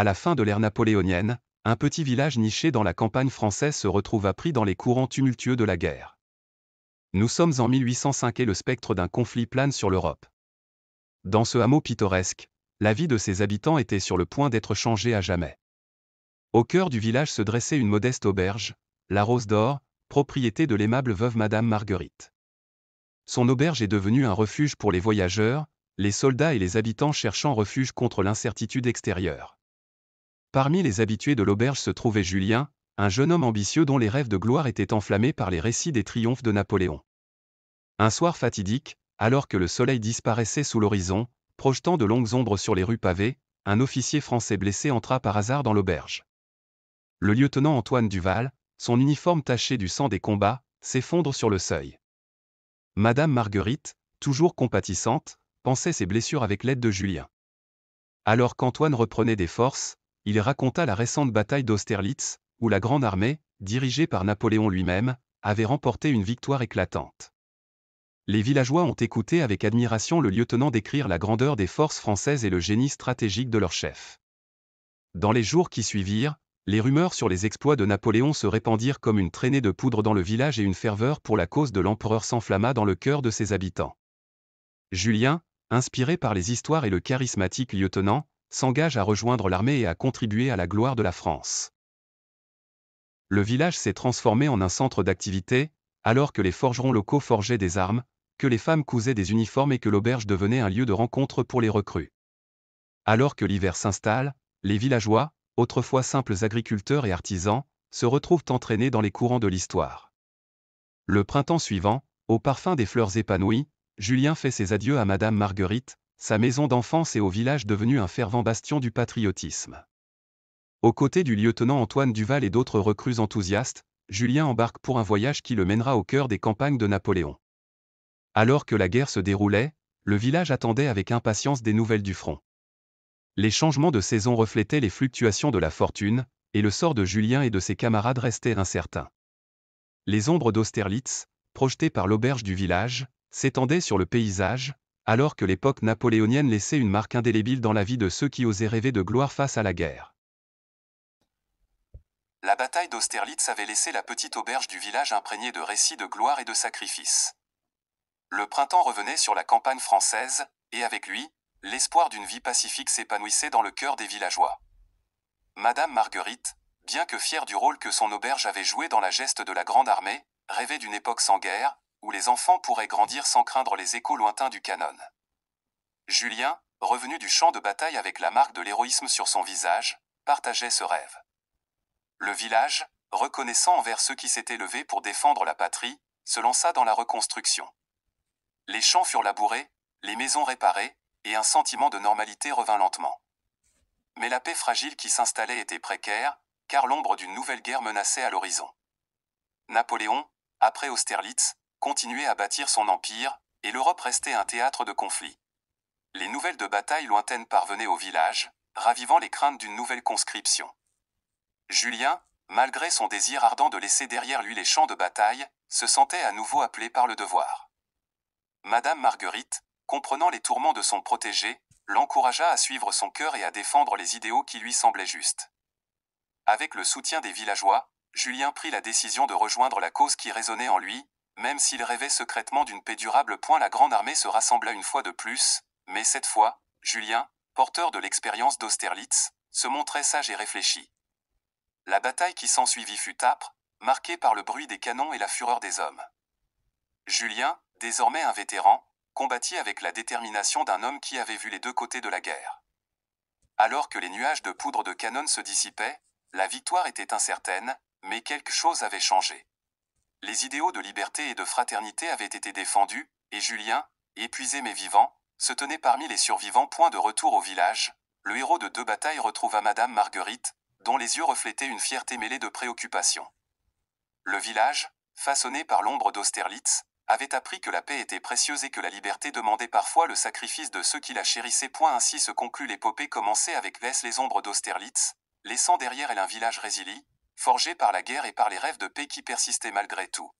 À la fin de l'ère napoléonienne, un petit village niché dans la campagne française se retrouva pris dans les courants tumultueux de la guerre. Nous sommes en 1805 et le spectre d'un conflit plane sur l'Europe. Dans ce hameau pittoresque, la vie de ses habitants était sur le point d'être changée à jamais. Au cœur du village se dressait une modeste auberge, la Rose d'Or, propriété de l'aimable veuve Madame Marguerite. Son auberge est devenue un refuge pour les voyageurs, les soldats et les habitants cherchant refuge contre l'incertitude extérieure. Parmi les habitués de l'auberge se trouvait Julien, un jeune homme ambitieux dont les rêves de gloire étaient enflammés par les récits des triomphes de Napoléon. Un soir fatidique, alors que le soleil disparaissait sous l'horizon, projetant de longues ombres sur les rues pavées, un officier français blessé entra par hasard dans l'auberge. Le lieutenant Antoine Duval, son uniforme taché du sang des combats, s'effondre sur le seuil. Madame Marguerite, toujours compatissante, pensait ses blessures avec l'aide de Julien. Alors qu'Antoine reprenait des forces, il raconta la récente bataille d'Austerlitz, où la Grande Armée, dirigée par Napoléon lui-même, avait remporté une victoire éclatante. Les villageois ont écouté avec admiration le lieutenant décrire la grandeur des forces françaises et le génie stratégique de leur chef. Dans les jours qui suivirent, les rumeurs sur les exploits de Napoléon se répandirent comme une traînée de poudre dans le village et une ferveur pour la cause de l'empereur s'enflamma dans le cœur de ses habitants. Julien, inspiré par les histoires et le charismatique lieutenant, s'engage à rejoindre l'armée et à contribuer à la gloire de la France. Le village s'est transformé en un centre d'activité, alors que les forgerons locaux forgeaient des armes, que les femmes cousaient des uniformes et que l'auberge devenait un lieu de rencontre pour les recrues. Alors que l'hiver s'installe, les villageois, autrefois simples agriculteurs et artisans, se retrouvent entraînés dans les courants de l'histoire. Le printemps suivant, au parfum des fleurs épanouies, Julien fait ses adieux à Madame Marguerite, sa maison d'enfance et au village devenu un fervent bastion du patriotisme. Aux côtés du lieutenant Antoine Duval et d'autres recrues enthousiastes, Julien embarque pour un voyage qui le mènera au cœur des campagnes de Napoléon. Alors que la guerre se déroulait, le village attendait avec impatience des nouvelles du front. Les changements de saison reflétaient les fluctuations de la fortune, et le sort de Julien et de ses camarades restait incertain. Les ombres d'Austerlitz, projetées par l'auberge du village, s'étendaient sur le paysage, alors que l'époque napoléonienne laissait une marque indélébile dans la vie de ceux qui osaient rêver de gloire face à la guerre. La bataille d'Austerlitz avait laissé la petite auberge du village imprégnée de récits de gloire et de sacrifices. Le printemps revenait sur la campagne française, et avec lui, l'espoir d'une vie pacifique s'épanouissait dans le cœur des villageois. Madame Marguerite, bien que fière du rôle que son auberge avait joué dans la geste de la Grande Armée, rêvait d'une époque sans guerre, où les enfants pourraient grandir sans craindre les échos lointains du canon. Julien, revenu du champ de bataille avec la marque de l'héroïsme sur son visage, partageait ce rêve. Le village, reconnaissant envers ceux qui s'étaient levés pour défendre la patrie, se lança dans la reconstruction. Les champs furent labourés, les maisons réparées, et un sentiment de normalité revint lentement. Mais la paix fragile qui s'installait était précaire, car l'ombre d'une nouvelle guerre menaçait à l'horizon. Napoléon, après Austerlitz, continuait à bâtir son empire, et l'Europe restait un théâtre de conflits. Les nouvelles de bataille lointaines parvenaient au village, ravivant les craintes d'une nouvelle conscription. Julien, malgré son désir ardent de laisser derrière lui les champs de bataille, se sentait à nouveau appelé par le devoir. Madame Marguerite, comprenant les tourments de son protégé, l'encouragea à suivre son cœur et à défendre les idéaux qui lui semblaient justes. Avec le soutien des villageois, Julien prit la décision de rejoindre la cause qui résonnait en lui, même s'il rêvait secrètement d'une paix durable. Point la grande armée se rassembla une fois de plus, mais cette fois, Julien, porteur de l'expérience d'Austerlitz, se montrait sage et réfléchi. La bataille qui s'ensuivit fut âpre, marquée par le bruit des canons et la fureur des hommes. Julien, désormais un vétéran, combattit avec la détermination d'un homme qui avait vu les deux côtés de la guerre. Alors que les nuages de poudre de canon se dissipaient, la victoire était incertaine, mais quelque chose avait changé. Les idéaux de liberté et de fraternité avaient été défendus, et Julien, épuisé mais vivant, se tenait parmi les survivants. Point de retour au village, le héros de deux batailles retrouva Madame Marguerite, dont les yeux reflétaient une fierté mêlée de préoccupation. Le village, façonné par l'ombre d'Austerlitz, avait appris que la paix était précieuse et que la liberté demandait parfois le sacrifice de ceux qui la chérissaient. Point ainsi se conclut l'épopée commencée avec Laisse les ombres d'Austerlitz, laissant derrière elle un village résili, forgé par la guerre et par les rêves de paix qui persistaient malgré tout.